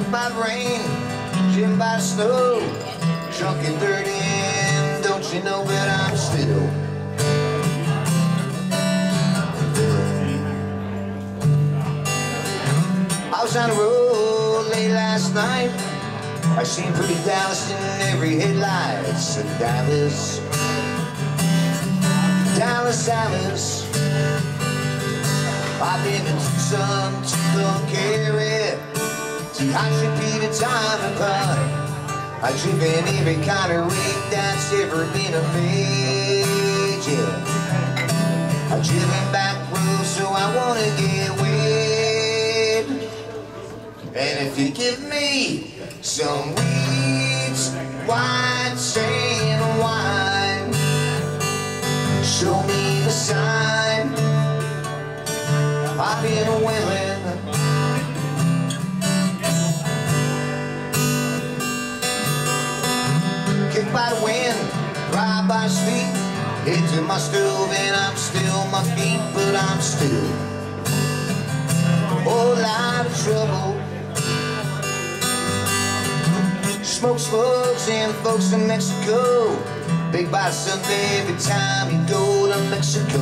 Worked by rain, gym by snow, drunk and dirty, and don't you know that I'm still. I was on the road late last night. I seen pretty Dallas in every headlight. Said Dallas, Dallas, Dallas. I've been to Tucumcari, to High the time apart. I've driven every kind of rig that's ever been made, yeah. I've driven back roads, so I wanna get wet. And if you give me some weeds, white sand wine, show me the sign. I've been willing. By the wind, ride by the sleep. Head to my stove and I'm still my feet, but I'm still oh, a whole lot of trouble. Smoke slugs and folks in Mexico. Big by Sunday every time you go to Mexico.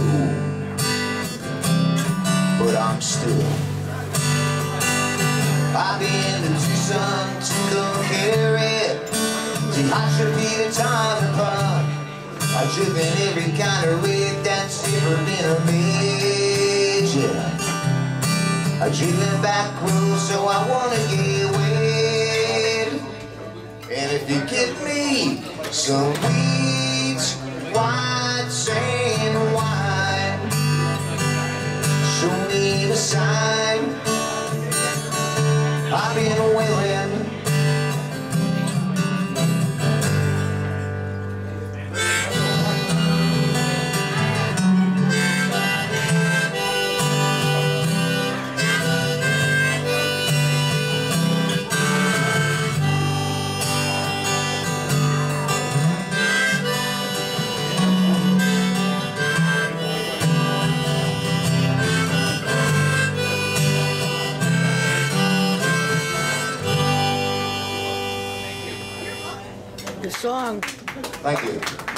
But I'm still. I've been to Tucson, Tucumcari, to Hashapita, time apart. I've driven every kind of rig that's ever been made, yeah. I've driven back roads, so I wanna get wet. And if you give me some weeds, white The song. Thank you.